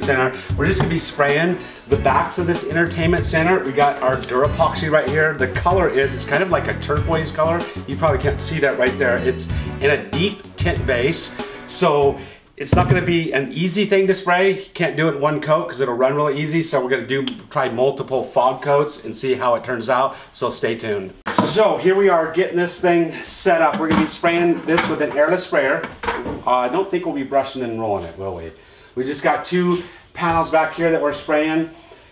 center. We're just gonna be spraying the backs of this entertainment center. We got our Durapoxy right here. The color is, it's kind of like a turquoise color. You probably can't see that right there. It's in a deep tint base. So it's not gonna be an easy thing to spray. You can't do it in one coat because it'll run really easy. So we're gonna do try multiple fog coats and see how it turns out. So stay tuned. So here we are getting this thing set up. We're gonna be spraying this with an airless sprayer. Uh, I don't think we'll be brushing and rolling it, will we? We just got two panels back here that we're spraying.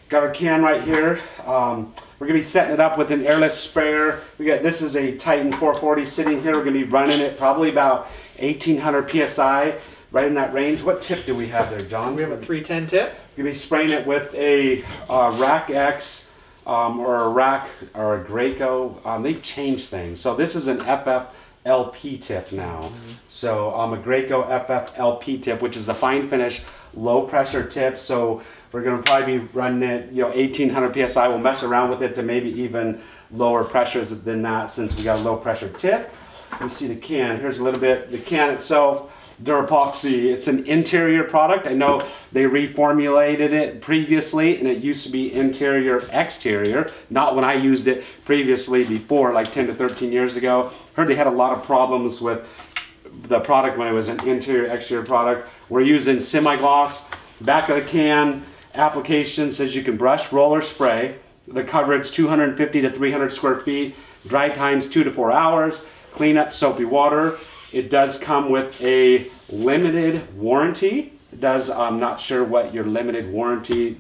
Got our can right here. Um, we're gonna be setting it up with an airless sprayer. We got this is a Titan 440 sitting here. We're gonna be running it probably about 1800 psi, right in that range. What tip do we have there, John? We have a 310 tip. We're gonna be spraying it with a uh, RAC X um, or a Rack or a Graco. Um, they've changed things. So this is an FF LP tip now. Mm -hmm. So um, a Graco FF LP tip, which is the fine finish, low pressure tip. So we're gonna probably be running it, you know, 1800 PSI. We'll mess around with it to maybe even lower pressures than that since we got a low pressure tip. You see the can, here's a little bit, the can itself, Durapoxy. It's an interior product. I know they reformulated it previously and it used to be interior exterior, not when I used it previously before, like 10 to 13 years ago. Heard they had a lot of problems with the product when it was an interior exterior product. We're using semi-gloss, back of the can, application says you can brush, roll, or spray. The coverage 250 to 300 square feet, dry times two to four hours, clean up soapy water, it does come with a limited warranty. It does, I'm not sure what your limited warranty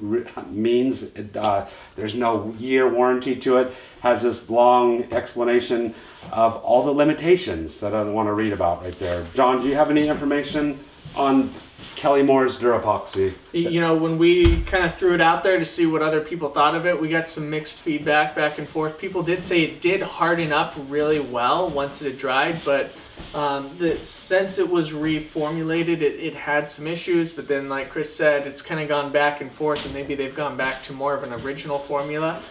means. It, uh, there's no year warranty to it. Has this long explanation of all the limitations that I don't want to read about right there. John, do you have any information on Kelly Moore's Durapoxy? You know, when we kind of threw it out there to see what other people thought of it, we got some mixed feedback back and forth. People did say it did harden up really well once it had dried, but um, that since it was reformulated, it, it had some issues, but then like Chris said, it's kind of gone back and forth and maybe they've gone back to more of an original formula.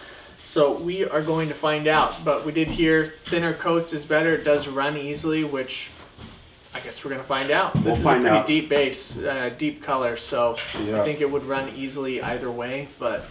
So we are going to find out, but we did hear thinner coats is better. It does run easily, which I guess we're gonna find out. This we'll is a pretty out. deep base, uh, deep color, so yeah. I think it would run easily either way, but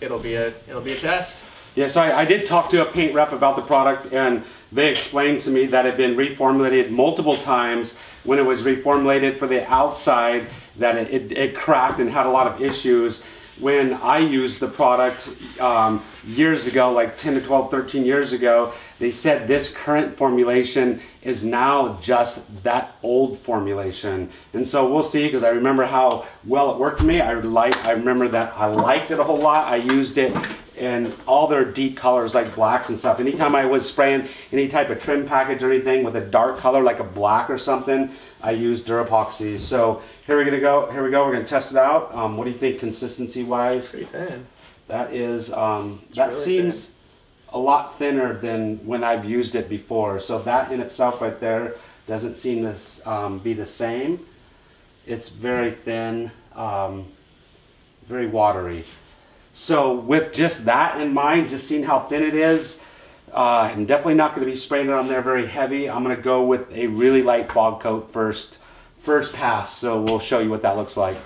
it'll be a it'll be a test. Yeah, so I, I, did talk to a paint rep about the product and they explained to me that it had been reformulated multiple times. When it was reformulated for the outside, that it, it, it cracked and had a lot of issues. When I used the product um, years ago, like 10 to 12, 13 years ago, they said this current formulation is now just that old formulation. And so we'll see, because I remember how well it worked for me. I like, I remember that I liked it a whole lot. I used it and all their deep colors like blacks and stuff. Anytime I was spraying any type of trim package or anything with a dark color like a black or something, I used Durapoxy. So here we're gonna go. Here we go. We're gonna test it out. Um, what do you think consistency wise? pretty thin. That is. Um, that really seems thin. a lot thinner than when I've used it before. So that in itself right there doesn't seem to um, be the same. It's very thin, um, very watery. So with just that in mind, just seeing how thin it is, uh, I'm definitely not going to be spraying it on there very heavy. I'm going to go with a really light fog coat first, first pass. So we'll show you what that looks like.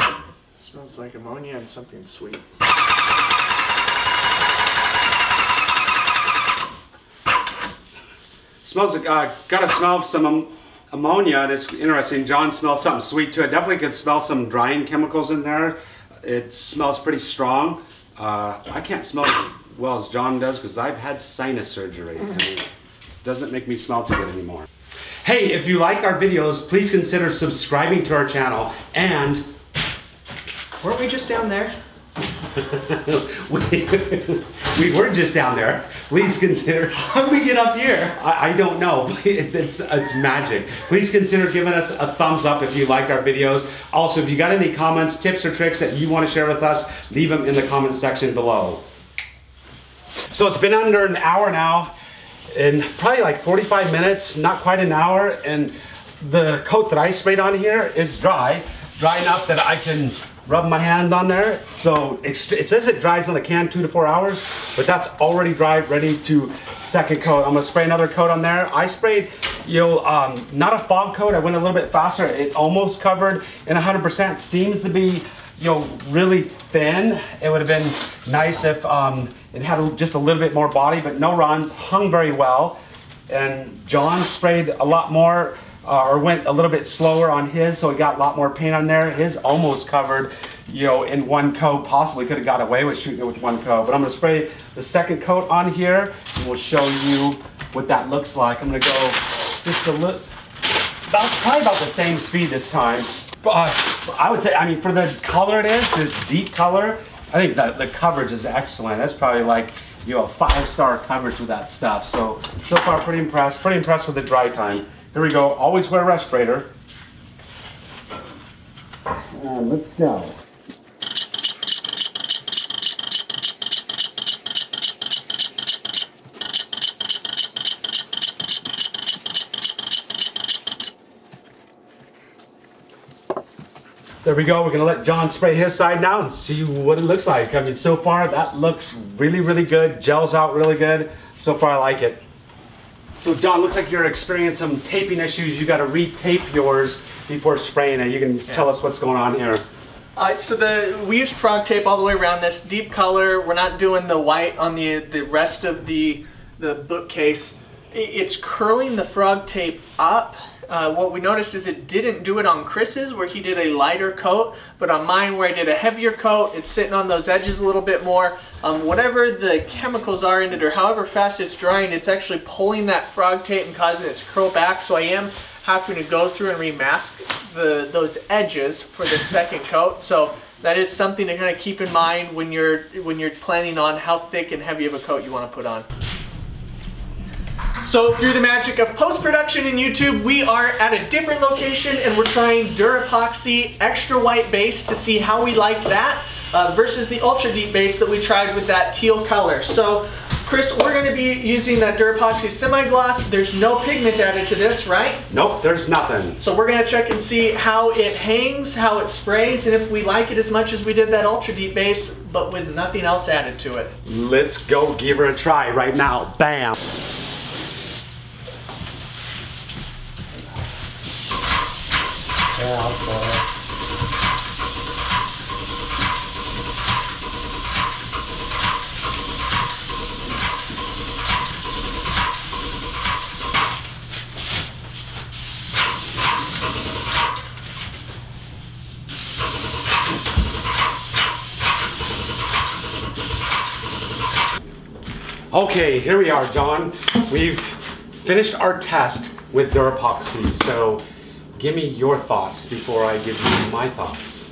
It smells like ammonia and something sweet. Smells like, uh, got to smell some um, ammonia. It's interesting. John smells something sweet too. I definitely could smell some drying chemicals in there. It smells pretty strong. Uh, I can't smell as well as John does because I've had sinus surgery and it doesn't make me smell too good anymore. Hey, if you like our videos, please consider subscribing to our channel and... Weren't we just down there? we, we were just down there. Please consider. How did we get up here? I, I don't know. It's, it's magic. Please consider giving us a thumbs up if you like our videos. Also, if you got any comments, tips, or tricks that you want to share with us, leave them in the comments section below. So it's been under an hour now, and probably like 45 minutes, not quite an hour, and the coat that I sprayed on here is dry dry enough that I can rub my hand on there. So it says it dries on the can two to four hours, but that's already dry, ready to second coat. I'm gonna spray another coat on there. I sprayed, you know, um, not a fog coat. I went a little bit faster. It almost covered in 100%. Seems to be, you know, really thin. It would have been nice if um, it had just a little bit more body, but no runs, hung very well. And John sprayed a lot more uh, or went a little bit slower on his, so he got a lot more paint on there. His almost covered, you know, in one coat. Possibly could have got away with shooting it with one coat. But I'm gonna spray the second coat on here, and we'll show you what that looks like. I'm gonna go just a little, about probably about the same speed this time. But uh, I would say, I mean, for the color it is, this deep color, I think that the coverage is excellent. That's probably like you know five star coverage with that stuff. So so far, pretty impressed. Pretty impressed with the dry time. Here we go. Always wear a respirator. And let's go. There we go. We're gonna let John spray his side now and see what it looks like. I mean, so far that looks really, really good. Gels out really good. So far I like it. So Don, looks like you're experiencing some taping issues. You got to retape yours before spraying it. You can yeah. tell us what's going on here. Uh, so the we used frog tape all the way around this deep color. We're not doing the white on the the rest of the the bookcase. It's curling the frog tape up uh, what we noticed is it didn't do it on Chris's where he did a lighter coat, but on mine where I did a heavier coat, it's sitting on those edges a little bit more. Um, whatever the chemicals are in it or however fast it's drying, it's actually pulling that frog tape and causing it to curl back. So I am having to go through and remask the, those edges for the second coat. So that is something to kind of keep in mind when you're, when you're planning on how thick and heavy of a coat you want to put on. So through the magic of post-production in YouTube, we are at a different location and we're trying Durapoxy Extra White Base to see how we like that uh, versus the Ultra Deep Base that we tried with that teal color. So Chris, we're going to be using that Durapoxy semi-gloss. There's no pigment added to this, right? Nope, there's nothing. So we're going to check and see how it hangs, how it sprays, and if we like it as much as we did that Ultra Deep Base, but with nothing else added to it. Let's go give her a try right now. Bam. Okay, here we are, John. We've finished our test with Durapoxy, so give me your thoughts before I give you my thoughts.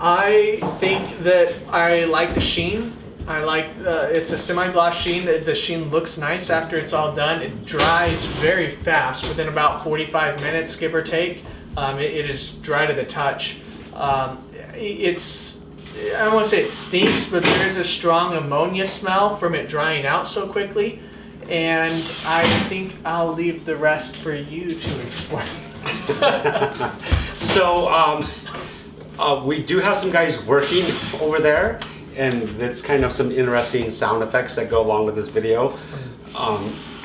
I think that I like the sheen. I like uh, it's a semi-gloss sheen. The sheen looks nice after it's all done. It dries very fast, within about 45 minutes, give or take. Um, it, it is dry to the touch. Um, it's I don't want to say it stinks, but there is a strong ammonia smell from it drying out so quickly. And I think I'll leave the rest for you to explain. so um, uh, we do have some guys working over there and that's kind of some interesting sound effects that go along with this video. Um,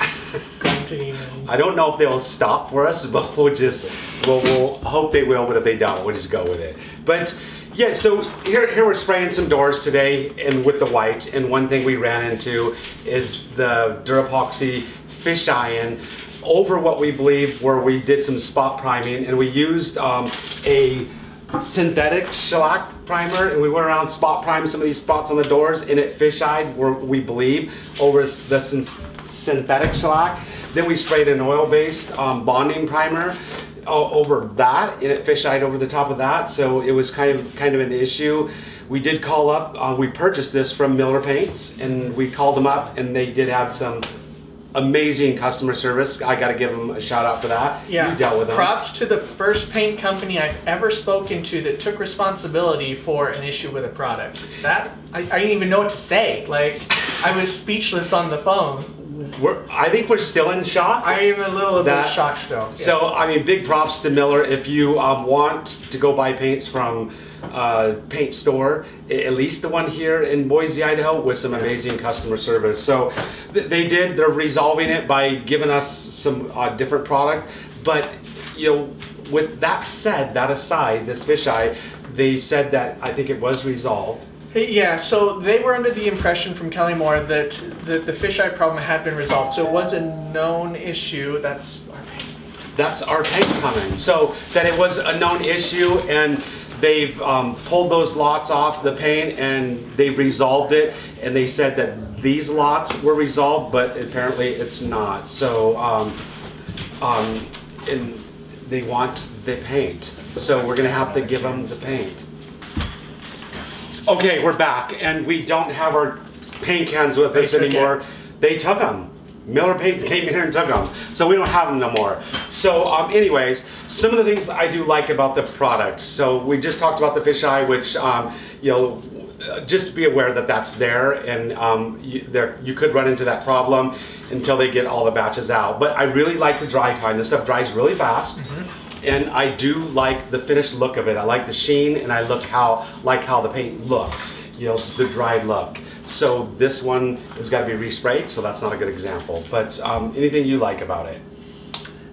I don't know if they'll stop for us, but we'll just, we'll, we'll hope they will, but if they don't, we'll just go with it. But yeah, so here, here we're spraying some doors today and with the white, and one thing we ran into is the Durapoxy fish iron over what we believe where we did some spot priming and we used um, a synthetic shellac primer and we went around spot priming some of these spots on the doors and it fish-eyed where we believe over the synthetic shellac. Then we sprayed an oil-based um, bonding primer over that and it fish-eyed over the top of that so it was kind of kind of an issue we did call up uh, we purchased this from Miller Paints and we called them up and they did have some amazing customer service. I got to give them a shout out for that. Yeah. You dealt with them. Props to the first paint company I've ever spoken to that took responsibility for an issue with a product. That I, I didn't even know what to say. Like I was speechless on the phone. we're, I think we're still in shock. I am a little bit shocked still. So, I mean, big props to Miller. If you um, want to go buy paints from uh, paint store, at least the one here in Boise, Idaho, with some amazing customer service. So, th- they did. They're resolving it by giving us some uh, different product. But you know, with that said, that aside, this fisheye, they said that I think it was resolved. Yeah, so they were under the impression from Kelly Moore that, that the fisheye problem had been resolved. So it was a known issue. That's that's our paint coming. So that it was a known issue and they've um, pulled those lots off the paint and they've resolved it and they said that these lots were resolved but apparently it's not. So um, um, and they want the paint. So we're gonna have to give them the paint. Okay, we're back and we don't have our paint cans with They us took it. anymore. They took them. Miller Paint came in here and took them. So we don't have them no more. So um, anyways, some of the things I do like about the product. So we just talked about the fisheye, which, um, you know, just be aware that that's there and um, you, there, you could run into that problem until they get all the batches out. But I really like the dry time. This stuff dries really fast. And I do like the finished look of it. I like the sheen and I look how, like how the paint looks, you know, the dried look. So this one has got to be resprayed, so that's not a good example. But um, anything you like about it?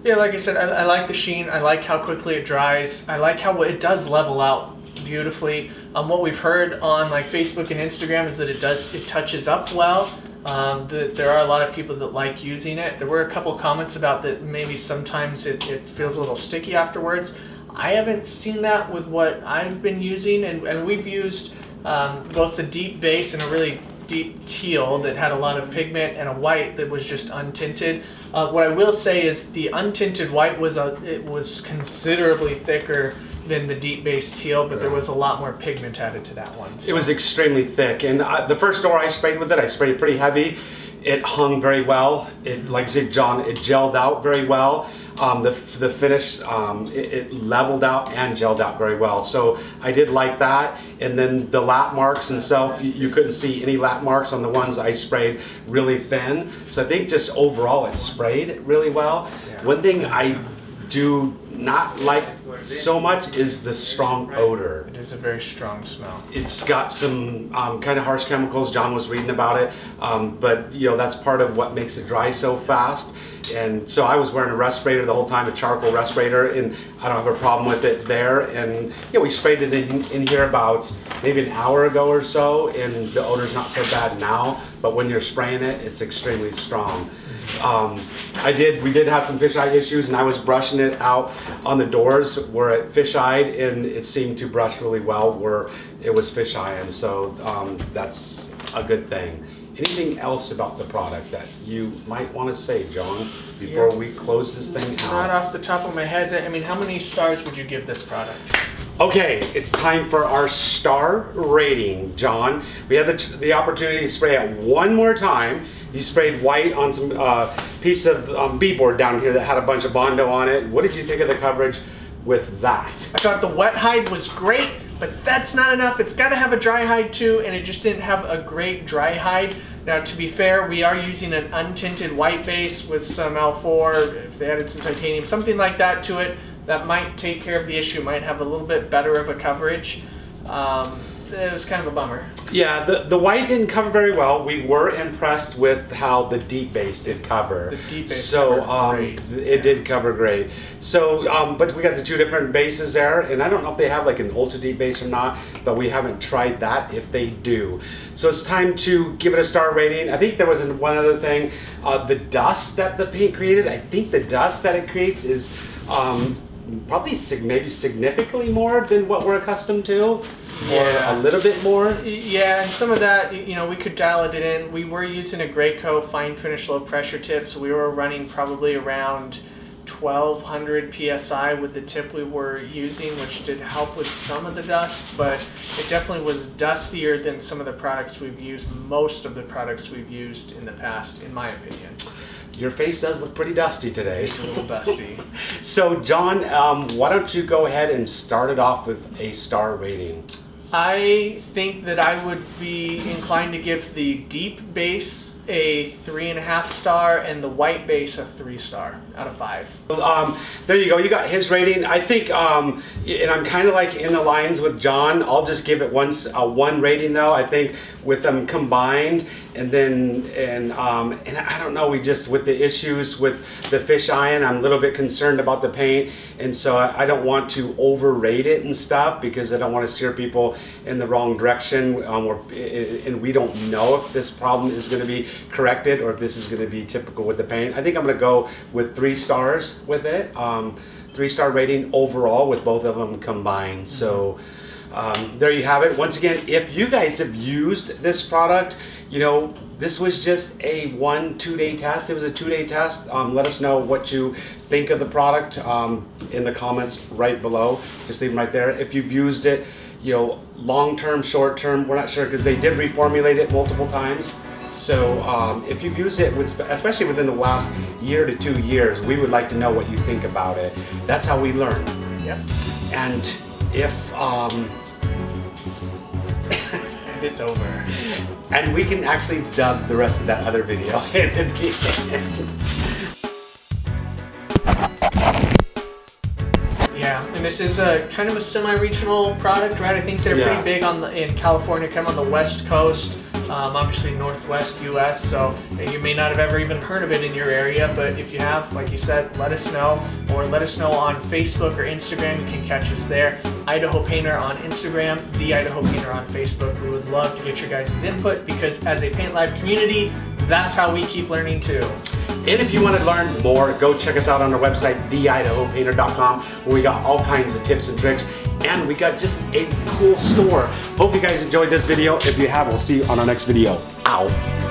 Yeah, like I said, I, I like the sheen. I like how quickly it dries. I like how it does level out beautifully. Um, what we've heard on like Facebook and Instagram is that it does it touches up well. Um, that there are a lot of people that like using it. There were a couple comments about that maybe sometimes it, it feels a little sticky afterwards. I haven't seen that with what I've been using, and, and we've used um, both the deep base and a really deep teal that had a lot of pigment and a white that was just untinted. Uh, what I will say is the untinted white was a it was considerably thicker than the deep base teal, but there was a lot more pigment added to that one. It was extremely thick, and I, the first door I sprayed with it, I sprayed it pretty heavy. It hung very well. It, like I said, John, it gelled out very well. Um, the, the finish, um, it, it leveled out and gelled out very well. So I did like that. And then the lap marks themselves, you, you couldn't see any lap marks on the ones I sprayed really thin. So I think just overall it sprayed really well. Yeah. One thing I do not like so much is the strong odor It is a very strong smell. it's got some um, kind of harsh chemicals. John was reading about it, um, but you know that's part of what makes it dry so fast. And so I was wearing a respirator the whole time, a charcoal respirator, and I don't have a problem with it there. And yeah, we sprayed it in, in here about maybe an hour ago or so, and the odor's not so bad now. But when you're spraying it, it's extremely strong. Um, I did. We did have some fisheye issues, and I was brushing it out on the doors where it fisheyed, and it seemed to brush really well where it was fisheye, and so um, that's a good thing. Anything else about the product that you might want to say, John, before Yeah. we close this thing Not out? off the top of my head, I mean, how many stars would you give this product? Okay, it's time for our star rating, John. We had the, the opportunity to spray it one more time. You sprayed white on some uh, piece of um, beadboard down here that had a bunch of Bondo on it. What did you think of the coverage with that? I thought the wet hide was great, but that's not enough. It's got to have a dry hide too, and it just didn't have a great dry hide. Now, to be fair, we are using an untinted white base with some L4. If they added some titanium, something like that to it, that might take care of the issue. Might have a little bit better of a coverage. Um, it was kind of a bummer. Yeah, the, the white didn't cover very well. We were impressed with how the deep base did cover. The deep base so covered um, great. it did cover great. So, um, but we got the two different bases there, and I don't know if they have like an ultra deep base or not, but we haven't tried that. If they do, so it's time to give it a star rating. I think there was one other thing, uh, the dust that the paint created. I think the dust that it creates is. Um, Probably sig- maybe significantly more than what we're accustomed to, or Yeah. a little bit more. Yeah, and some of that, you know, we could dial it in. We were using a Graco fine finish low pressure tip, so we were running probably around 1200 psi with the tip we were using, which did help with some of the dust, but it definitely was dustier than some of the products we've used, most of the products we've used in the past, in my opinion. Your face does look pretty dusty today. It's a little dusty. So, John, um, why don't you go ahead and start it off with a star rating? I think that I would be inclined to give the deep base a three and a half star, and the white base a three star out of five. Um, there you go. You got his rating. I think, um, and I'm kind of like in the lines with John. I'll just give it once a one rating though. I think with them combined, and then and um, and I don't know. We just with the issues with the fish iron, I'm a little bit concerned about the paint, and so I, I don't want to overrate it and stuff because I don't want to steer people in the wrong direction. Um, and we don't know if this problem is going to be corrected or if this is going to be typical with the paint. I think I'm going to go with three stars with it. Um, three star rating overall with both of them combined. So um, there you have it. Once again, if you guys have used this product, you know, this was just a one, two day test. It was a two day test. Um, let us know what you think of the product um, in the comments right below. Just leave them right there. If you've used it, you know, long term, short term, we're not sure because they did reformulate it multiple times. So um, if you've used it, with, especially within the last year to two years, we would like to know what you think about it. That's how we learn. Yep. And if um, it's over. And we can actually dub the rest of that other video at the end. Yeah, and this is a kind of a semi-regional product, right? I think they're Yeah. pretty big on the in California, kind of on the west coast. Um, obviously, northwest U.S. So you may not have ever even heard of it in your area, but if you have, like you said, let us know, or let us know on Facebook or Instagram. You can catch us there. Idaho Painter on Instagram, the Idaho Painter on Facebook. We would love to get your guys' input because as a Paint Life community, that's how we keep learning too. And if you want to learn more, go check us out on our website, theidahopainter.com, where we got all kinds of tips and tricks. And we got just a cool store. Hope you guys enjoyed this video. If you have, we'll see you on our next video. Ow.